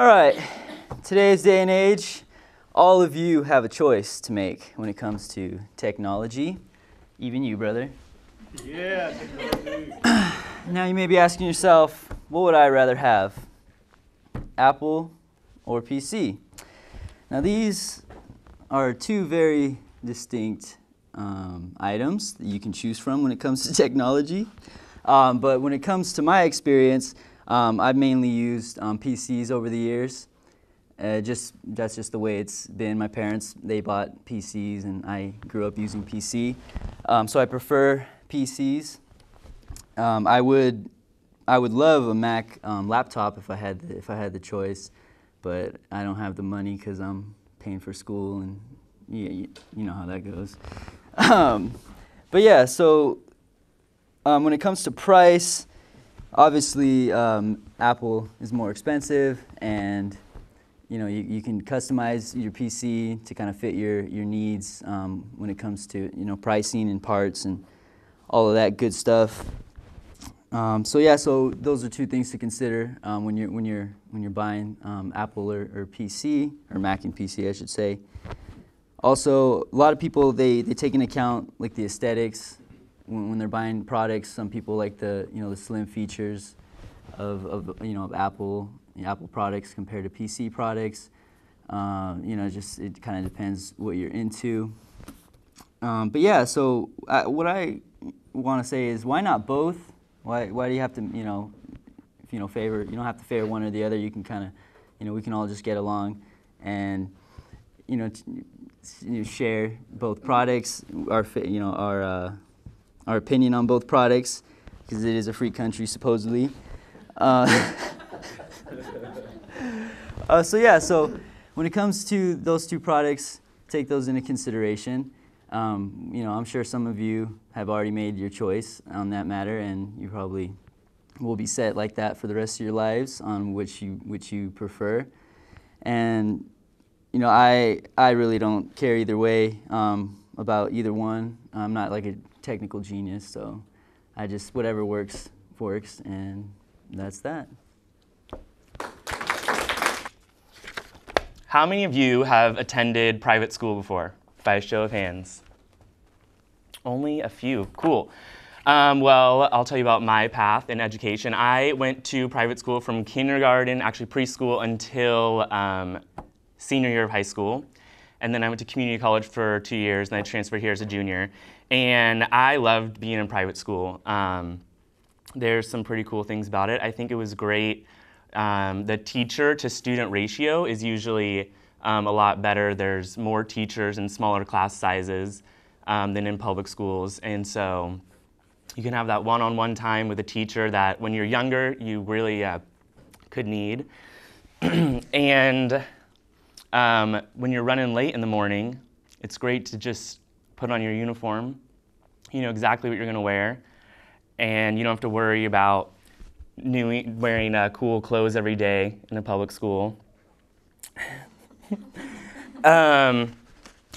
All right, today's day and age, all of you have a choice to make when it comes to technology, even you, brother. Yeah. Now you may be asking yourself, what would I rather have? Apple or PC? Now these are two very distinct um, items that you can choose from when it comes to technology. Um, but when it comes to my experience, um, I've mainly used um, PCs over the years. Uh, just that's just the way it's been. My parents they bought PCs, and I grew up using PC. Um, so I prefer PCs. Um, I would I would love a Mac um, laptop if I had the, if I had the choice, but I don't have the money because I'm paying for school, and yeah, you, you know how that goes. Um, but yeah, so when it comes to price, obviously um, Apple is more expensive, and you know you, you can customize your PC to kind of fit your your needs um, when it comes to you know pricing and parts and all of that good stuff. Um, so yeah, so those are two things to consider um, when you're when you're when you're buying um, Apple or, or PC or Mac and PC, I should say. Also, a lot of people they, they take into account like the aesthetics when, when they're buying products. Some people like the you know the slim features of, of you know of Apple Apple products compared to PC products. Um, you know, just it kind of depends what you're into. Um, but yeah, so uh, what I want to say is why not both? Why why do you have to you know you know favor you don't have to favor one or the other. You can kind of you know we can all just get along and you know. You know, share both products, our you know our uh, our opinion on both products, because it is a free country supposedly. Uh, uh, so yeah, so when it comes to those two products, take those into consideration. Um, you know, I'm sure some of you have already made your choice on that matter, and you probably will be set like that for the rest of your lives on which you which you prefer. And you know, I I really don't care either way um, about either one. I'm not like a technical genius, so I just whatever works works, and that's that. How many of you have attended private school before? By a show of hands. Only a few. Cool. Um, well, I'll tell you about my path in education. I went to private school from kindergarten, actually preschool, until um, senior year of high school. And then I went to community college for two years, and I transferred here as a junior. And I loved being in private school. Um, there's some pretty cool things about it. I think it was great. Um, the teacher to student ratio is usually um, a lot better. There's more teachers and smaller class sizes um, than in public schools. And so you can have that one on one time with a teacher that when you're younger, you really uh, could need. and um, when you're running late in the morning, it's great to just put on your uniform. You know exactly what you're going to wear, and you don't have to worry about new, wearing uh, cool clothes every day in a public school. um,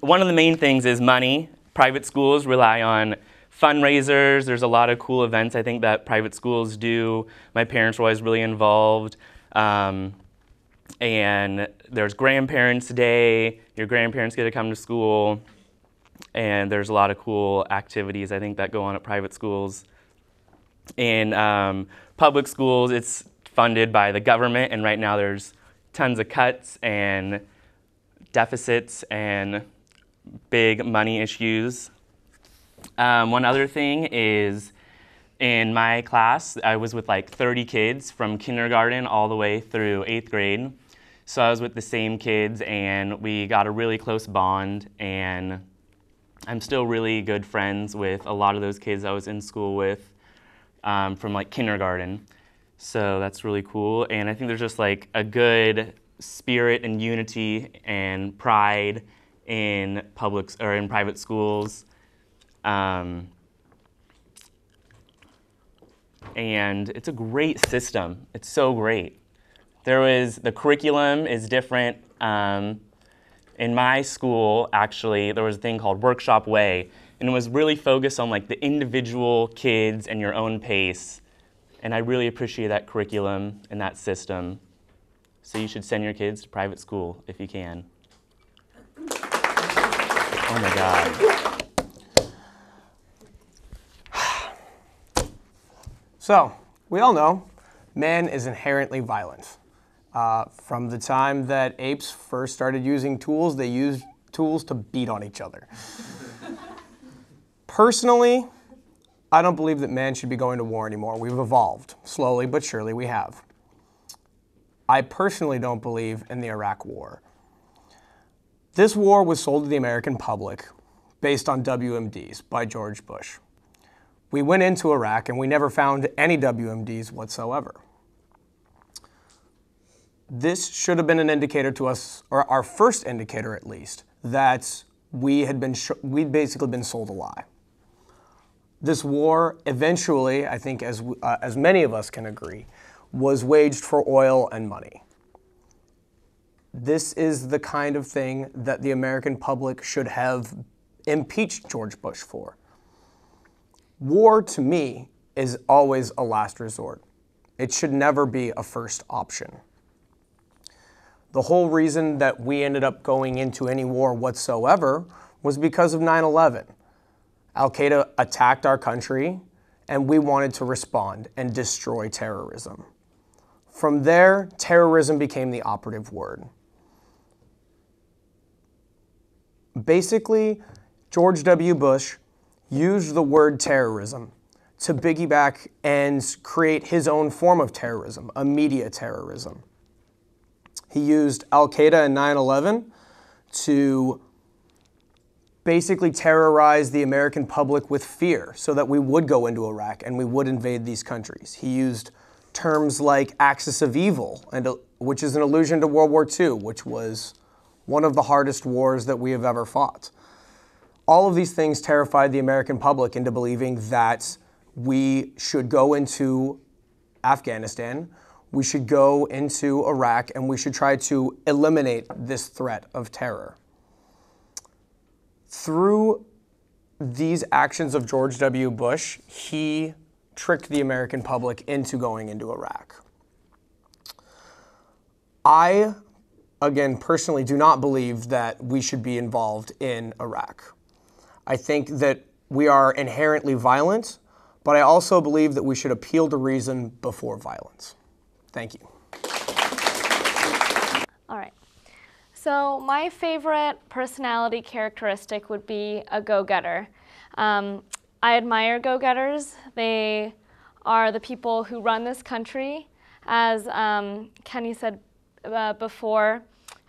one of the main things is money. Private schools rely on fundraisers. There's a lot of cool events I think that private schools do. My parents were always really involved. Um, and there's grandparents day your grandparents get to come to school and there's a lot of cool activities i think that go on at private schools in um, public schools it's funded by the government and right now there's tons of cuts and deficits and big money issues um, one other thing is in my class, I was with like 30 kids from kindergarten all the way through eighth grade. So I was with the same kids, and we got a really close bond. And I'm still really good friends with a lot of those kids I was in school with um, from like kindergarten. So that's really cool. And I think there's just like a good spirit and unity and pride in public or in private schools. Um, and it's a great system. It's so great. There was the curriculum is different. Um, in my school, actually, there was a thing called Workshop Way, and it was really focused on like the individual kids and your own pace. And I really appreciate that curriculum and that system. So you should send your kids to private school if you can. Oh my God. So, we all know man is inherently violent. Uh, from the time that apes first started using tools, they used tools to beat on each other. Personally, I don't believe that man should be going to war anymore. We've evolved. Slowly but surely we have. I personally don't believe in the Iraq War. This war was sold to the American public based on WMDs by George Bush. We went into Iraq and we never found any WMDs whatsoever. This should have been an indicator to us, or our first indicator at least, that we had been we'd basically been sold a lie. This war, eventually, I think, as uh, as many of us can agree, was waged for oil and money. This is the kind of thing that the American public should have impeached George Bush for. War, to me, is always a last resort. It should never be a first option. The whole reason that we ended up going into any war whatsoever was because of 9 11. Al Qaeda attacked our country, and we wanted to respond and destroy terrorism. From there, terrorism became the operative word. Basically, George W. Bush used the word terrorism to piggyback and create his own form of terrorism, a media terrorism. He used Al Qaeda and 9 11 to basically terrorize the American public with fear so that we would go into Iraq and we would invade these countries. He used terms like axis of evil, and, uh, which is an allusion to World War II, which was one of the hardest wars that we have ever fought. All of these things terrified the American public into believing that we should go into Afghanistan, we should go into Iraq, and we should try to eliminate this threat of terror. Through these actions of George W. Bush, he tricked the American public into going into Iraq. I, again, personally do not believe that we should be involved in Iraq. I think that we are inherently violent, but I also believe that we should appeal to reason before violence. Thank you. All right. So, my favorite personality characteristic would be a go getter. Um, I admire go getters. They are the people who run this country. As um, Kenny said uh, before,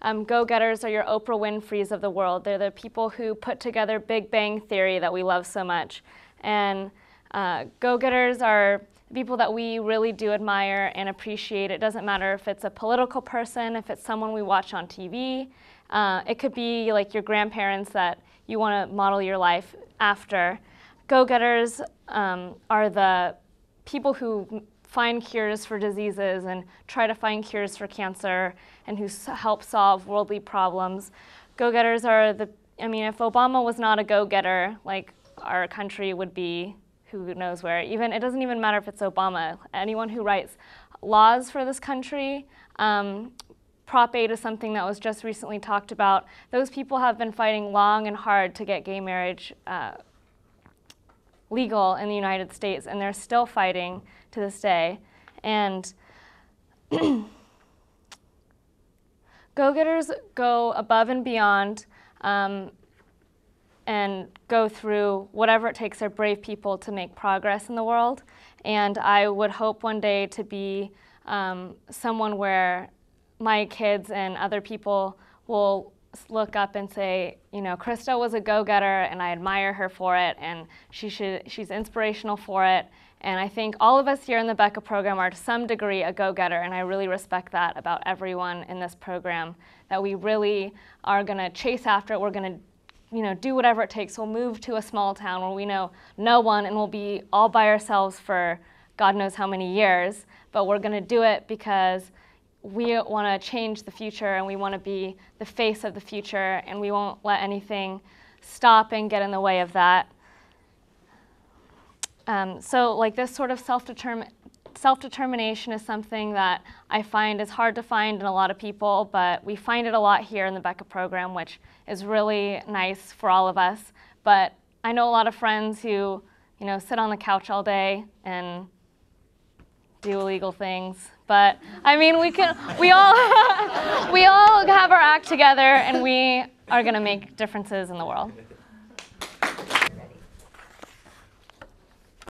um, go getters are your Oprah Winfrey's of the world. They're the people who put together Big Bang Theory that we love so much. And uh, go getters are people that we really do admire and appreciate. It doesn't matter if it's a political person, if it's someone we watch on TV. Uh, it could be like your grandparents that you want to model your life after. Go getters um, are the people who find cures for diseases and try to find cures for cancer and who help solve worldly problems. Go getters are the, I mean, if Obama was not a go getter, like our country would be who knows where. Even it doesn't even matter if it's Obama. Anyone who writes laws for this country, um, Prop 8 is something that was just recently talked about. Those people have been fighting long and hard to get gay marriage uh, legal in the United States, and they're still fighting to this day. And go getters go above and beyond um, and go through whatever it takes. They're brave people to make progress in the world. And I would hope one day to be um, someone where my kids and other people will look up and say, you know, Krista was a go-getter and I admire her for it and she should, she's inspirational for it. And I think all of us here in the Becca program are to some degree a go-getter and I really respect that about everyone in this program, that we really are gonna chase after it, we're gonna you know, do whatever it takes. We'll move to a small town where we know no one and we'll be all by ourselves for God knows how many years, but we're gonna do it because we want to change the future and we want to be the face of the future and we won't let anything stop and get in the way of that. Um, so like this sort of self-determined self-determination is something that I find is hard to find in a lot of people, but we find it a lot here in the Becca program, which is really nice for all of us. But I know a lot of friends who, you know, sit on the couch all day and do illegal things. But I mean, we can, we all, we all have our act together, and we are going to make differences in the world.